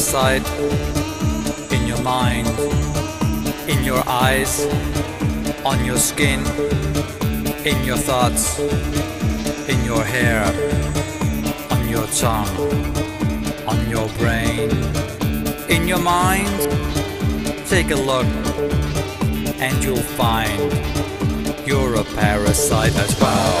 In your mind, in your eyes, on your skin, in your thoughts, in your hair, on your tongue, on your brain, in your mind. Take a look and you'll find you're a parasite as well.